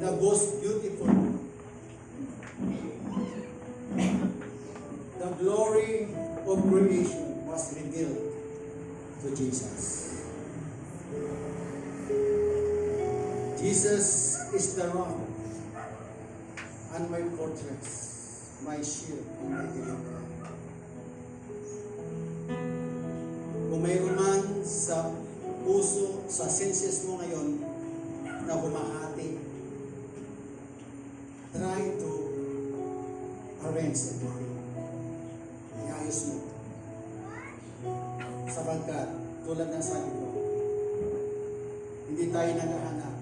the most beautiful. The glory of creation was revealed to Jesus. Jesus is the rock and my fortress, my shield and my deliverer. Kung mayroon man sa puso, sa senses mo ngayon na bumahati, try to arrange everything. Iayos mo. Sapagkat, tulad ng sabi ko, hindi tayo naghahanap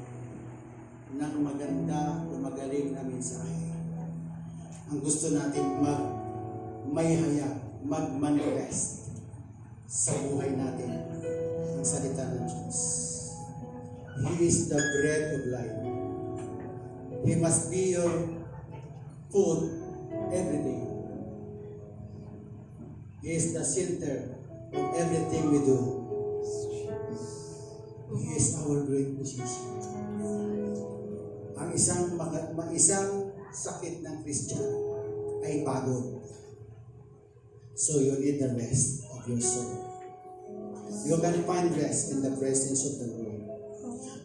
ng maganda o magaling na mensahe. Ang gusto natin mag may haya, mag-manifest sa buhay natin ang salita ng Diyos. He is the bread of life. He must be your food every day. He is the center of everything we do. He is our great physician. Ang isang ma- isang sakit ng Christian ay pagod. So you need the rest of your soul. You can find rest in the presence of the Lord.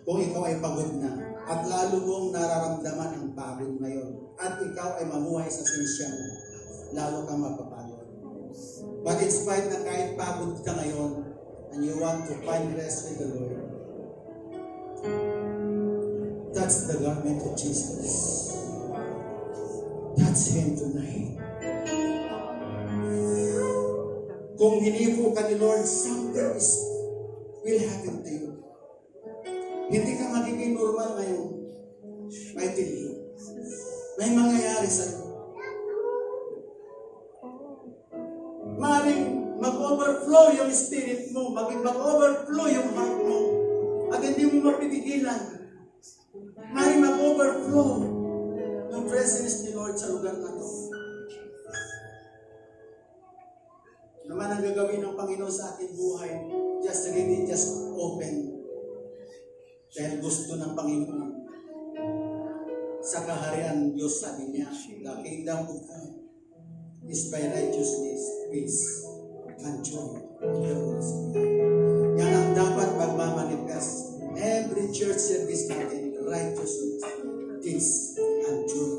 Kung ikaw ay pagod na, at lalo mong nararamdaman ang pagod ngayon, at ikaw ay mamuhay sa sinsya mo, lalo kang mapapagod. But in spite na kahit pagod ka ngayon, and you want to find rest with the Lord, that's the garment of Jesus. That's Him tonight. Kung hinipo ka ni Lord, something is will happen to you. Hindi ka magiging normal ngayon. You. May mangyayari sa'yo. Maring mag-overflow yung spirit mo, mag- mag-overflow yung heart mo, at hindi mo mapipigilan. Maring mag-overflow yung presence ni Lord sa lugar na to. Naman ang gagawin ng Panginoon sa ating buhay, just really just open. Dahil gusto ng Panginoon. Sa kaharian Diyos sabi niya, the kingdom of God is by righteousness, peace, and joy. Yan ang dapat magmamanifest. Every church service natin, righteousness, peace, and joy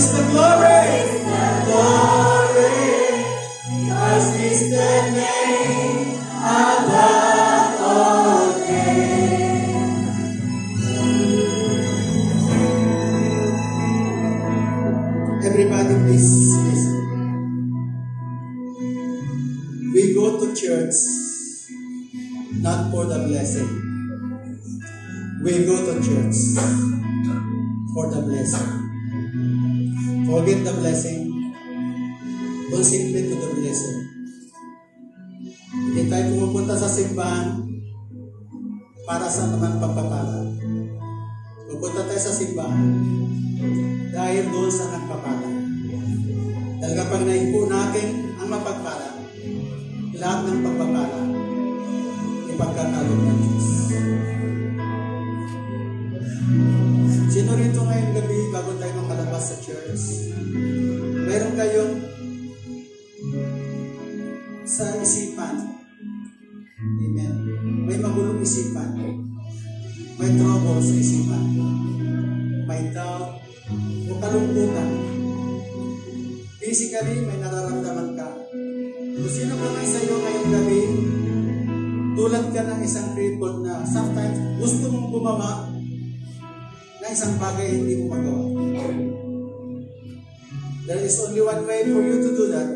the glory? Glory, the name. Everybody, please listen. We go to church not for the blessing. We go to church for the blessing. The blessing. Concentrate to the blessing. Hindi tayo pumupunta sa simbahan para sa naman pagpapala. Pupunta tayo sa simbahan dahil doon sa nagpapala. Dahil kapag naipo natin ang mapagpala, lahat ng pagpapala, ipagkakalog ng Diyos. Sino rito ngayong gabi bago tayo makalabas sa church? Trouble sa isipan. May doubt o kalungkutan. Physically, may nararamdaman ka. Kung sino ka may sa'yo ngayong gabi, tulad ka ng isang crippled na sometimes gusto mong bumaba na isang bagay hindi mo magawa. There is only one way for you to do that.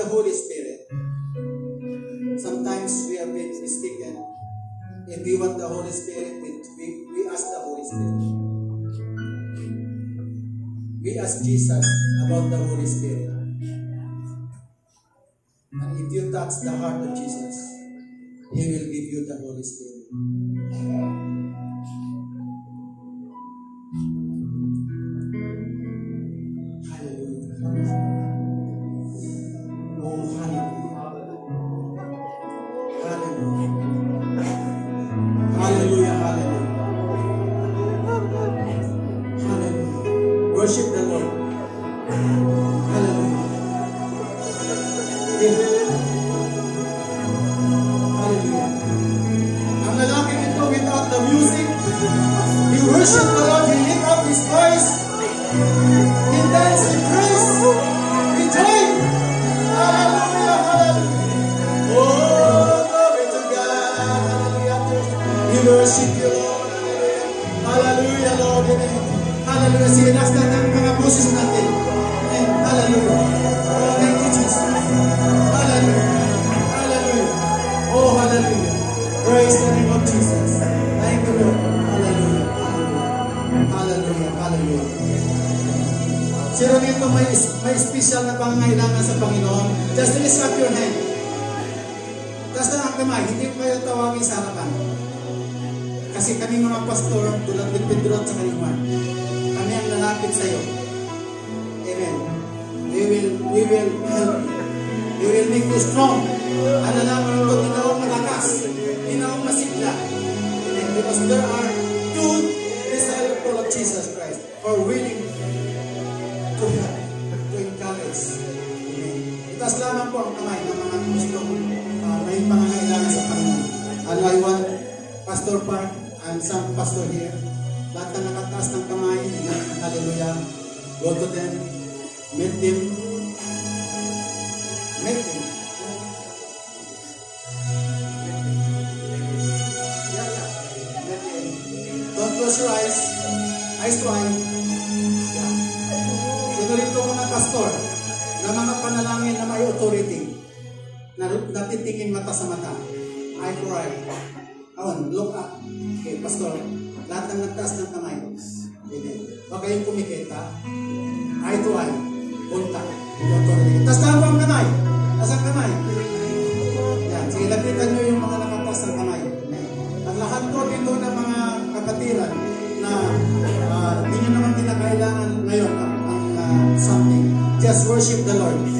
The Holy Spirit. Sometimes we have been mistaken. If we want the Holy Spirit, we, we, we ask the Holy Spirit. We ask Jesus about the Holy Spirit. And if you touch the heart of Jesus, He will give you the Holy Spirit. Praise the name Jesus. Thank you, Lord. Hallelujah. Hallelujah. Hallelujah. Sino may, may special na pangangailangan sa Panginoon? Just raise up your hand. Basta ang kamay, hindi ko kayo tawagin. Kasi kami mga pastor, tulad ni Pedro sa Kaliwan, kami ang lalapit sa iyo. Amen. We will, we will help you. We will make you strong. Ano na, ang Panginoon, malakas ang masigla. Because there are two desires of Jesus Christ for willing to help, to encourage. Amen. Itas lamang po ang kamay ng mga gusto uh, may pangangailangan sa Panginoon. And I want Pastor Park and some pastor here, lahat na nakataas ng kamay, na, hallelujah, go to them, meet them, natitingin mata sa mata. Eye for eye. Awan, look up. Okay, Pastor, lahat ng nagtaas ng kamay. Amen. Huwag kayong kumikita. Eye to eye. Contact. Tapos tapo ang kamay. Tapos ang kamay. Yan. Sige, lapitan nyo yung mga nakatas ng kamay. At lahat po dito ng mga kapatiran na ah, hindi uh, nyo naman kinakailangan ngayon ah, ang, ang uh, something. Just worship the Lord.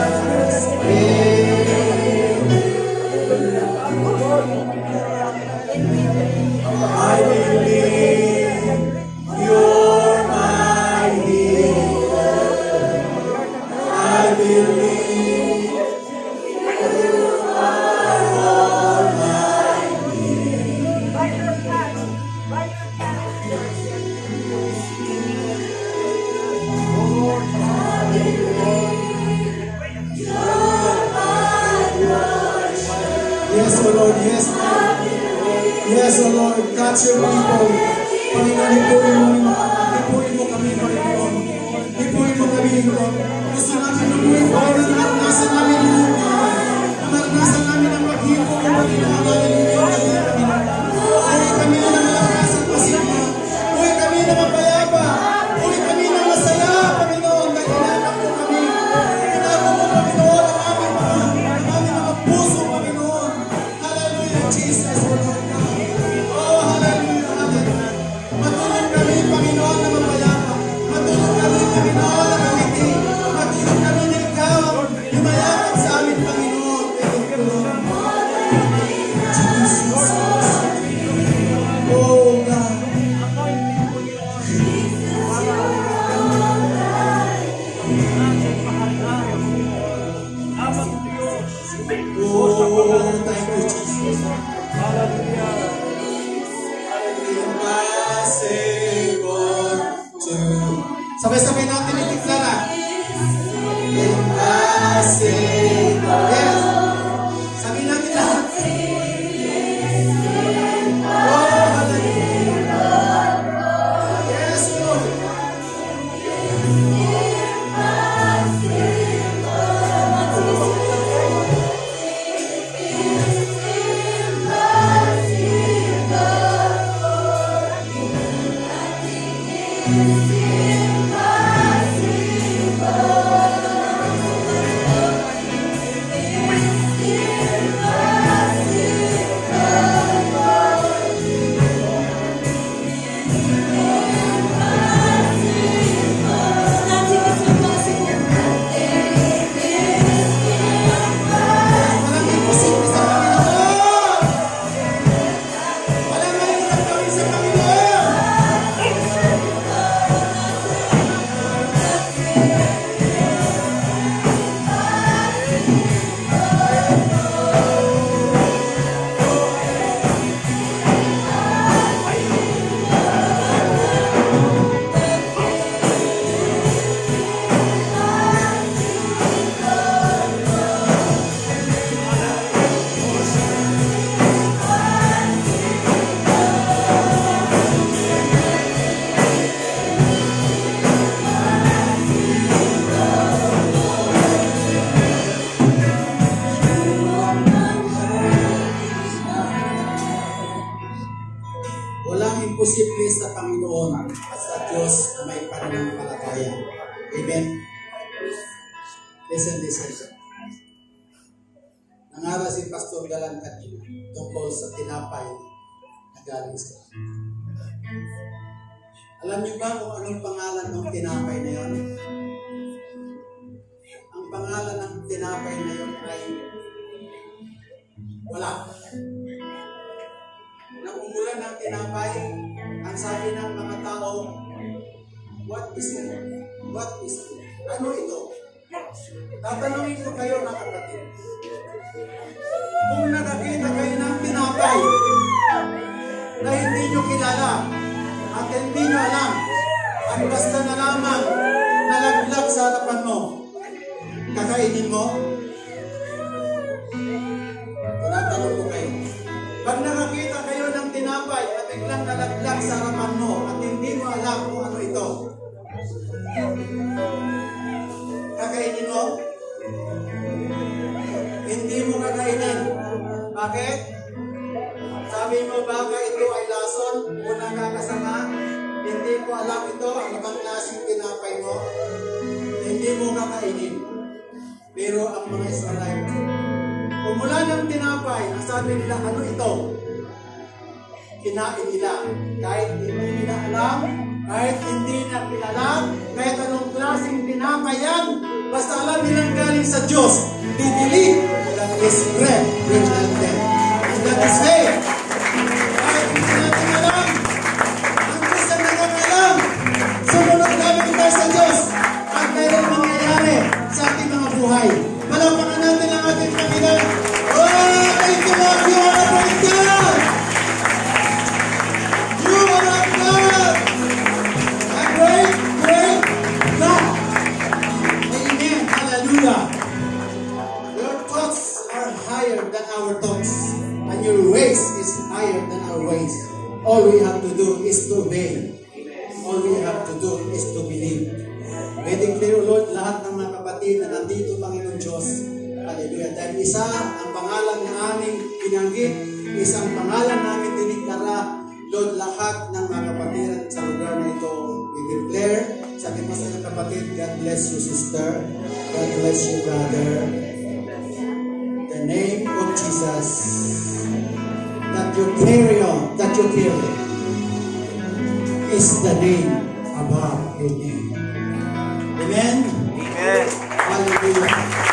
Deus. palmas de Dios. Tinapay na yon ay wala. Nang umulan ng tinapay, ang sabi ng mga tao, What is it? What is it? Ano ito? Tatanungin ko kayo na kapatid. Kung nakakita kayo ng tinapay na hindi nyo kilala at hindi nyo alam at basta na lamang nalaglag sa harapan mo, kakainin mo? Sa harapan mo at hindi mo alam kung ano ito, kakainin mo? Hindi mo kakainin. Bakit? Sabi mo baka ito ay lason o nakakasama? Hindi ko alam ito ang ibang klaseng tinapay mo. Hindi mo kakainin. Pero ang mga Israelite, Umula ng tinapay, ang sabi nila, ano ito? Kinain nila. Kahit hindi nila alam, kahit hindi na kilala, kahit anong klaseng tinapay yan, basta alam nilang galing sa Diyos, they believe that is bread which help them. And that is faith. Kahit hindi natin alam, ang Diyos ang nakakalam. Sumunod namin tayo sa Diyos at sa ating mga buhay. The name of Jesus that you carry on, that you carry, is the name above your name. Amen? Amen. Hallelujah.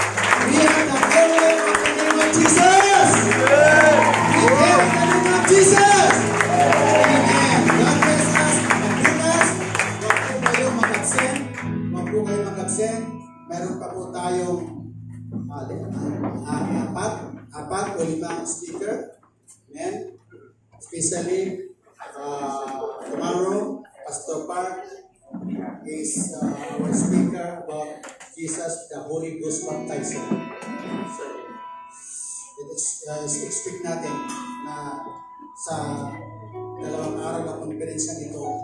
Uh, expect natin na sa dalawang araw na konferensya nito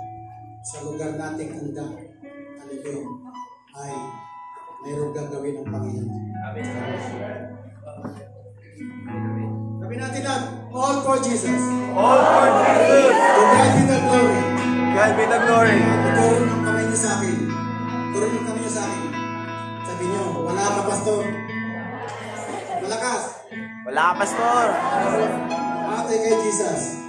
sa lugar nating handa, hallelujah, ay mayroong gagawin ng Panginoon. Sabi natin lang, all for Jesus. All for Jesus. To God be the glory. God be the glory. Turo ng kamay niyo sa akin. Turo ng kamay niyo sa akin. Sabi niyo, wala ka, pastor. Wala Pastor. Ate kay Jesus.